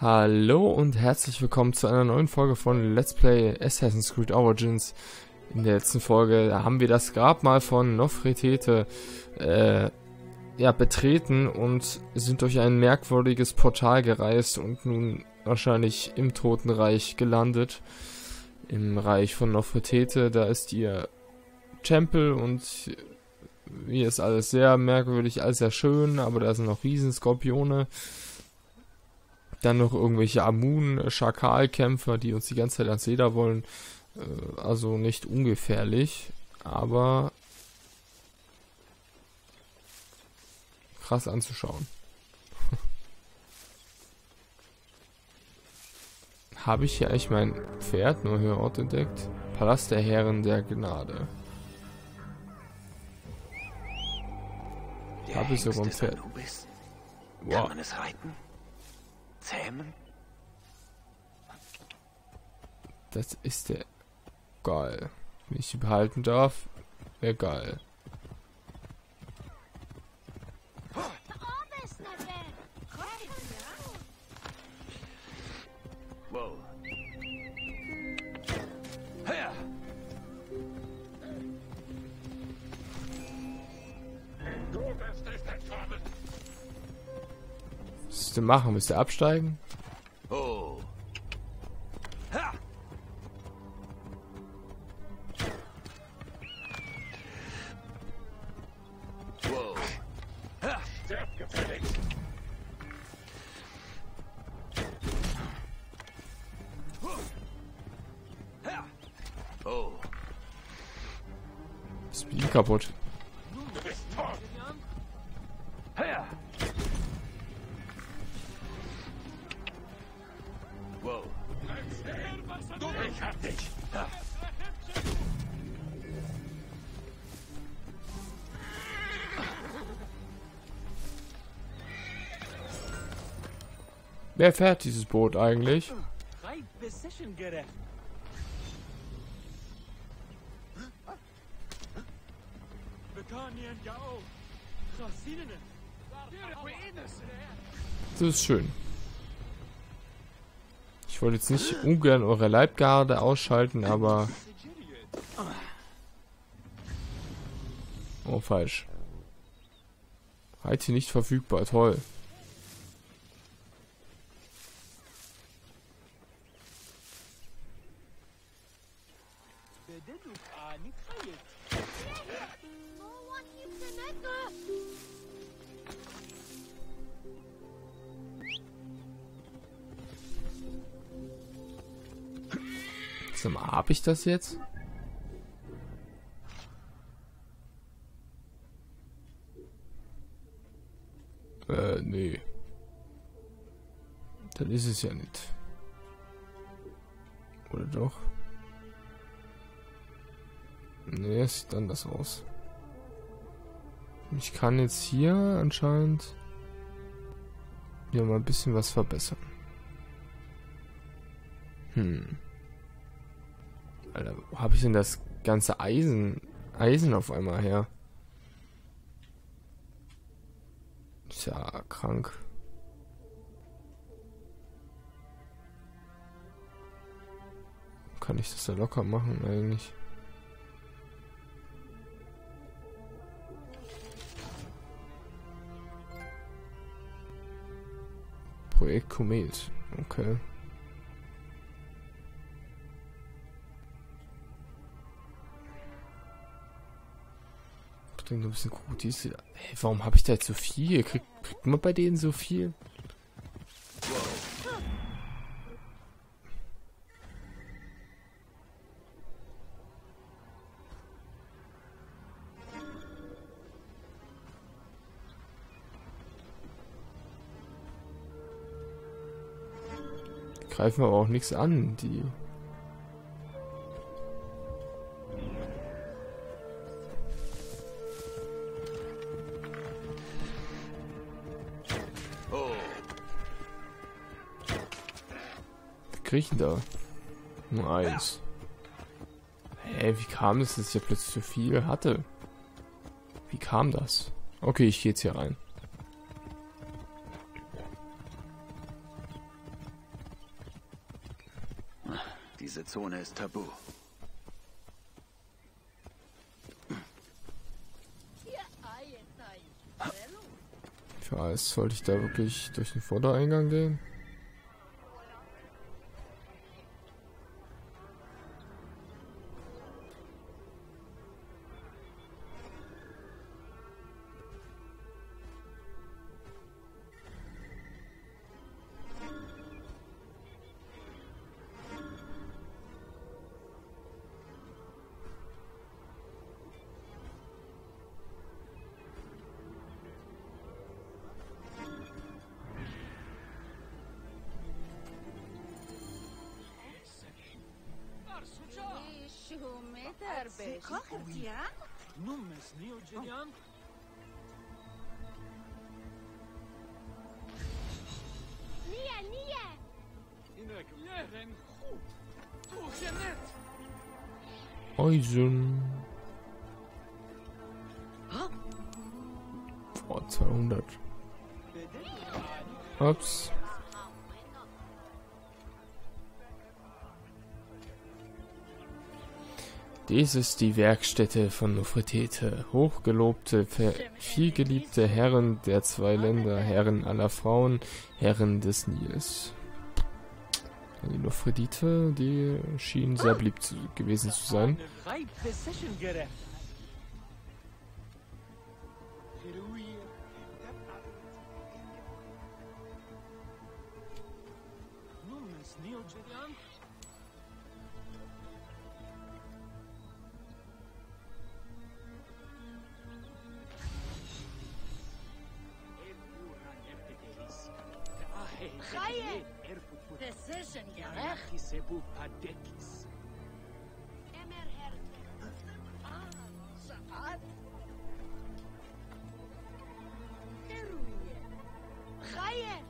Hallo und herzlich willkommen zu einer neuen Folge von Let's Play Assassin's Creed Origins. In der letzten Folge haben wir das Grabmal von Nofretete äh, ja, betreten und sind durch ein merkwürdiges Portal gereist und nun wahrscheinlich im Totenreich gelandet. Im Reich von Nofretete, da ist ihr Tempel und hier ist alles sehr merkwürdig, alles sehr schön, aber da sind noch Riesenskorpione. Dann noch irgendwelche Amun-Schakalkämpfer, die uns die ganze Zeit ans Leder wollen. Äh, also nicht ungefährlich, aber krass anzuschauen. Habe ich hier eigentlich mein Pferd nur hier Ort entdeckt? Palast der Herren der Gnade. Habe ich sogar ein Pferd. Wow. Kann man es reiten? Zähmen? Das ist der. Geil. Wenn ich sie behalten darf, wäre geil. Du machen? Müsst ihr absteigen? Oh. Oh. Kaputt. Wer fährt dieses Boot eigentlich? Das ist schön. Ich wollte jetzt nicht ungern eure Leibgarde ausschalten, aber... Oh, falsch. Halt hier nicht verfügbar, toll. Sag mal, hab ich das jetzt? Äh, nee. Dann ist es ja nicht. Oder doch? Nee, es sieht anders aus. Ich kann jetzt hier anscheinend ja mal ein bisschen was verbessern. Hm. Alter, wo habe ich denn das ganze Eisen, Eisen auf einmal her? Ist ja krank. Kann ich das da locker machen eigentlich? Projekt Komet. Okay. Bringt ein bisschen Krokodils. Hey, warum habe ich da jetzt so viel? Kriegt, kriegt man bei denen so viel? Greifen aber auch nichts an, die krieg da? Nur eins. Hä, wie kam es, dass ich ja plötzlich so viel hatte? Wie kam das? Okay, ich gehe jetzt hier rein. Diese Zone ist tabu. Für alles sollte ich da wirklich durch den Vordereingang gehen? Shumë tërë besh. Ka hërtian? Numës një o gjerian? Nia, nia! İnek lehen hu! Tu cennet! Oysun. Vor 200. Ups. Dies ist die Werkstätte von Nofretete, hochgelobte, ver- vielgeliebte Herren der zwei Länder, Herren aller Frauen, Herren des Nils. Die Nofretite, die schien sehr beliebt gewesen zu sein. Saad. Heruie. Chaie!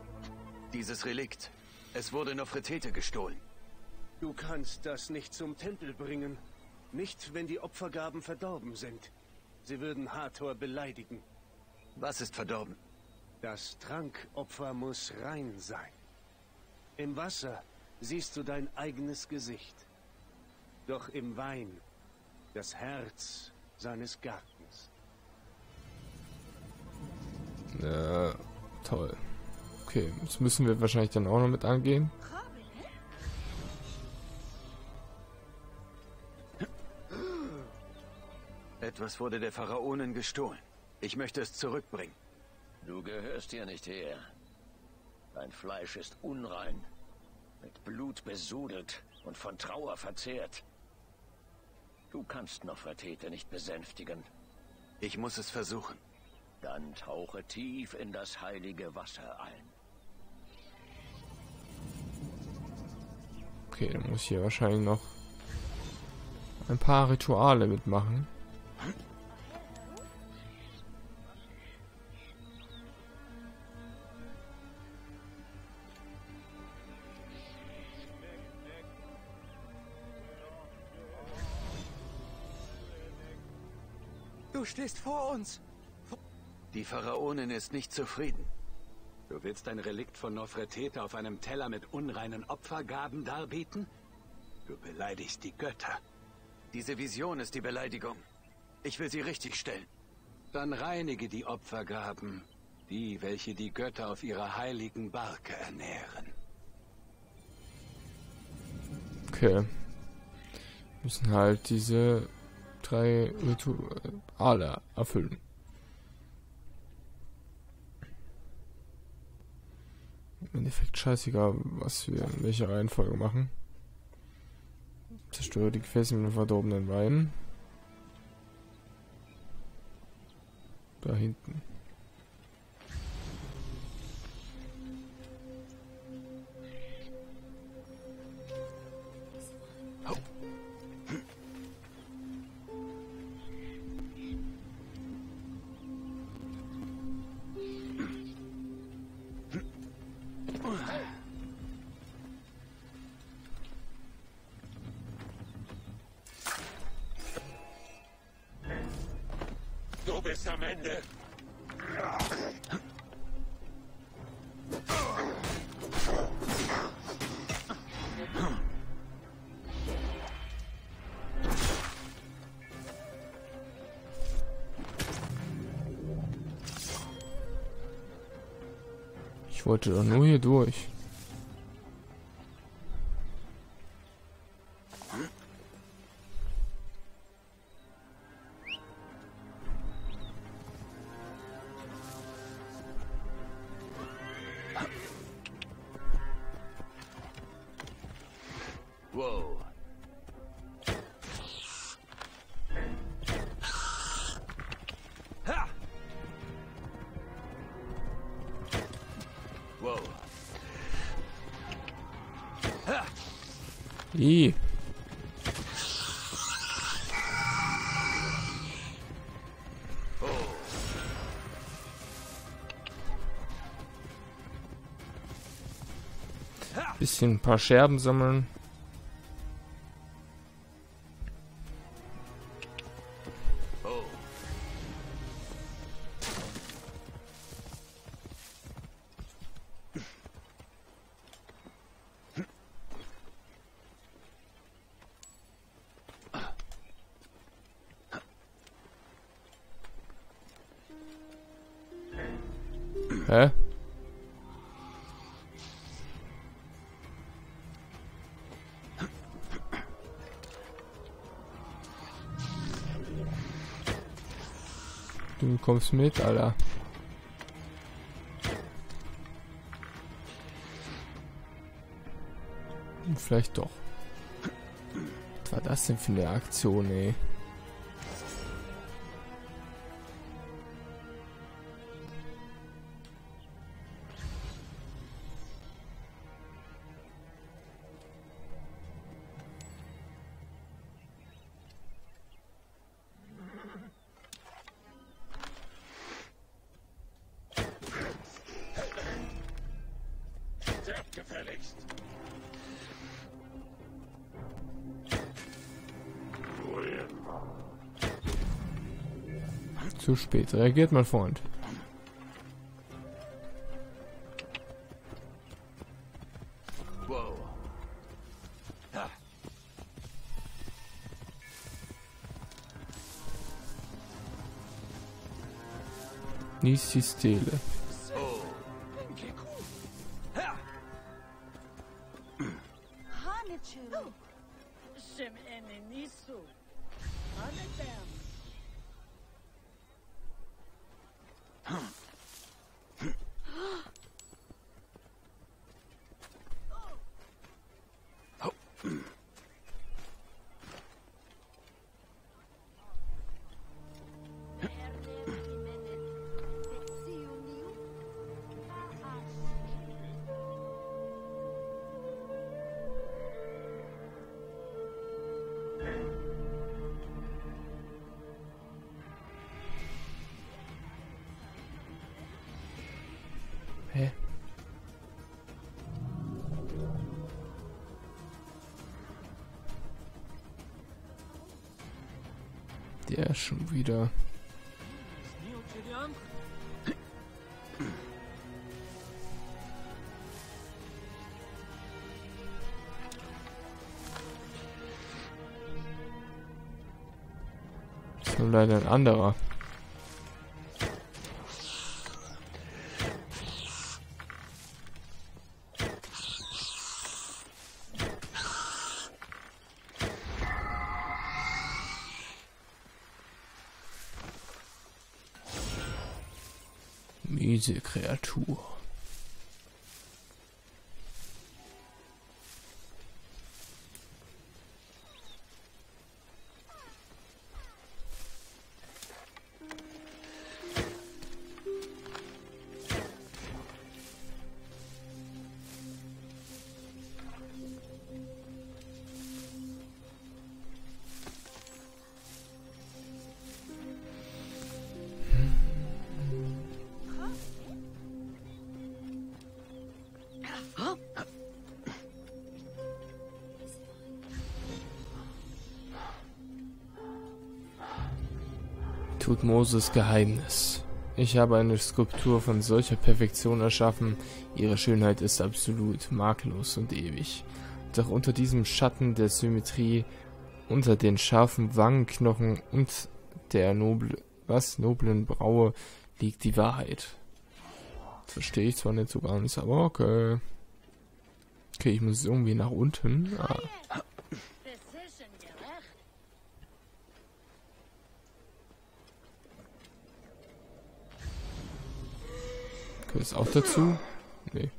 Dieses Relikt. Es wurde Nofretete gestohlen. Du kannst das nicht zum Tempel bringen. Nicht, wenn die Opfergaben verdorben sind. Sie würden Hathor beleidigen. Was ist verdorben? Das Trankopfer muss rein sein. Im Wasser siehst du dein eigenes Gesicht. Doch im Wein das Herz seines Gartens. Ja, toll. Okay, das müssen wir wahrscheinlich dann auch noch mit angehen. Etwas wurde der Pharaonen gestohlen. Ich möchte es zurückbringen. Du gehörst hier nicht her. Dein Fleisch ist unrein, mit Blut besudelt und von Trauer verzehrt. Du kannst Nofretete nicht besänftigen. Ich muss es versuchen. Dann tauche tief in das heilige Wasser ein. Okay, dann muss ich hier wahrscheinlich noch ein paar Rituale mitmachen. Du stehst vor uns. Die Pharaonin ist nicht zufrieden. Du willst ein Relikt von Nofretete auf einem Teller mit unreinen Opfergaben darbieten? Du beleidigst die Götter. Diese Vision ist die Beleidigung. Ich will sie richtig stellen. Dann reinige die Opfergaben, die, welche die Götter auf ihrer heiligen Barke ernähren. Okay. Müssen halt diese drei Rituale erfüllen. Im Endeffekt scheißegal, was wir in welcher Reihenfolge machen. Zerstöre die Gefäße mit dem verdorbenen Wein. Da hinten. bis am Ende. Ich wollte doch nur hier durch. Ih. Bisschen ein paar Scherben sammeln. Kommst mit, Alter. Vielleicht doch. Was war das denn für eine Aktion, ey? Reagiert, mein Freund. Nisi Stele. Der schon wieder. Leider ein anderer. Miese Kreatur. Tutmoses Geheimnis. Ich habe eine Skulptur von solcher Perfektion erschaffen, ihre Schönheit ist absolut, makellos und ewig. Doch unter diesem Schatten der Symmetrie, unter den scharfen Wangenknochen und der noble, was, noblen Braue liegt die Wahrheit. Verstehe ich zwar nicht so ganz, aber okay. Okay, ich muss irgendwie nach unten. Ah, Decision gerecht. Gehört es auch dazu? Nee.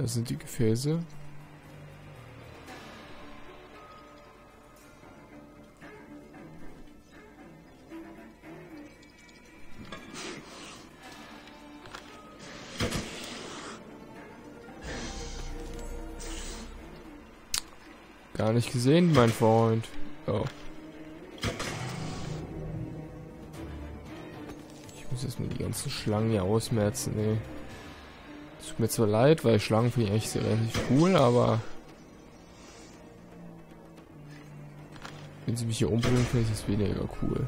Okay, da sind die Gefäße. Gar nicht gesehen, mein Freund. Oh. Ich muss erstmal die ganzen Schlangen hier ausmerzen, ey. Tut mir zwar leid, weil Schlangen finde ich echt sehr cool, aber wenn sie mich hier umbringen, finde ich das weniger cool.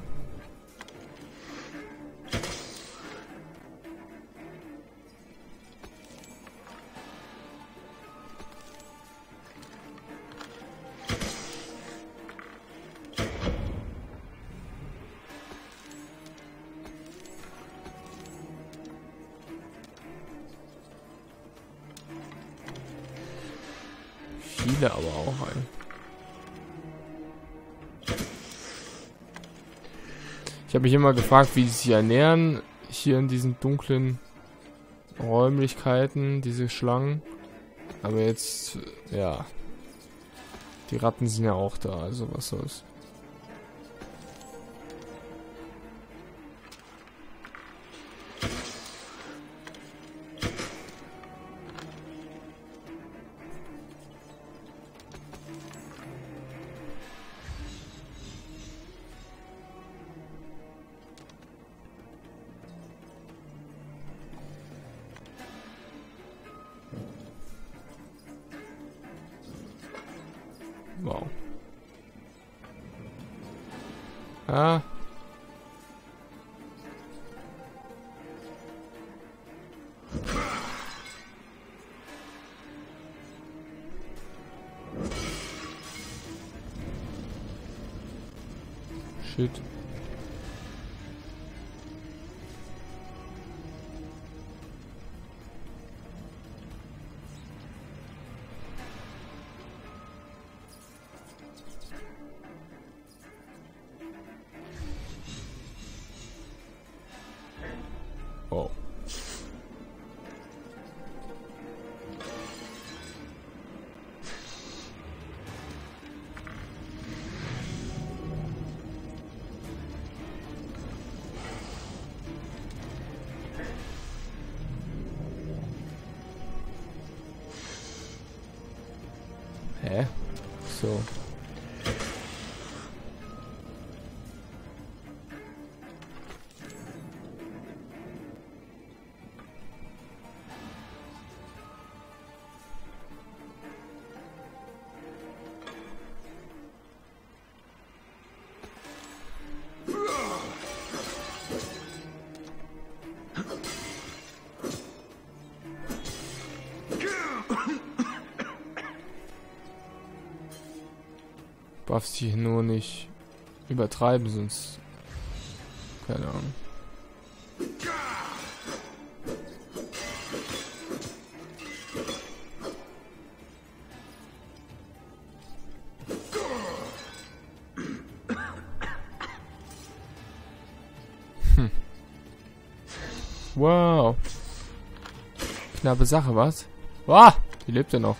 Habe mich immer gefragt, wie sie sich ernähren hier in diesen dunklen Räumlichkeiten, diese Schlangen. Aber jetzt, ja. Die Ratten sind ja auch da, also was soll's. Ah. Shit. So. Darfst hier nur nicht übertreiben, sonst. Keine Ahnung. Hm. Wow. Knappe Sache, was? Wow, die lebt ja noch.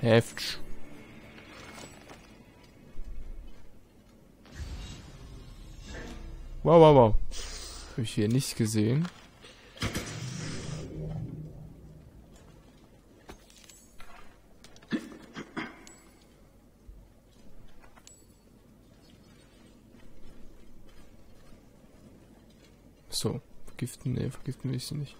Heft. Wow, wow, wow. Habe ich hier nicht gesehen. So, vergiften, ne, vergiften will ich sie nicht.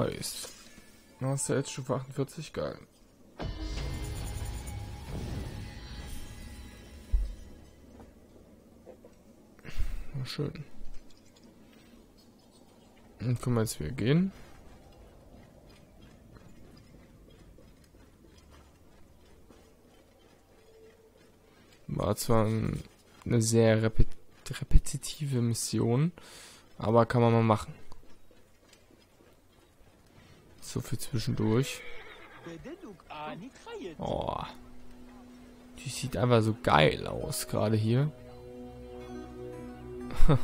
Nice. Master Edge Stufe 48, geil. Na schön. Und können wir jetzt wieder gehen. War zwar ein, eine sehr repet repetitive Mission, aber kann man mal machen. So viel zwischendurch. Oh. Die sieht einfach so geil aus, gerade hier.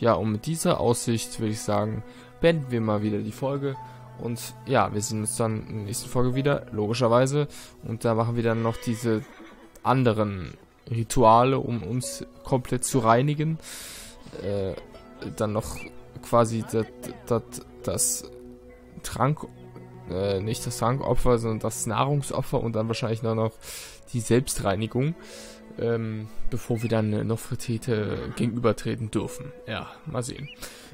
ja, und mit dieser Aussicht würde ich sagen, beenden wir mal wieder die Folge. Und ja, wir sehen uns dann in der nächsten Folge wieder, logischerweise. Und da machen wir dann noch diese anderen Rituale, um uns komplett zu reinigen. Äh, dann noch quasi das, das, das Trank, äh, nicht das Trankopfer, sondern das Nahrungsopfer und dann wahrscheinlich noch, noch die Selbstreinigung, ähm, bevor wir dann äh, Nofretete gegenübertreten dürfen. Ja, mal sehen.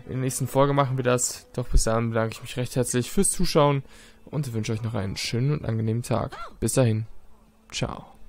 In der nächsten Folge machen wir das. Doch bis dahin bedanke ich mich recht herzlich fürs Zuschauen und wünsche euch noch einen schönen und angenehmen Tag. Bis dahin. Ciao.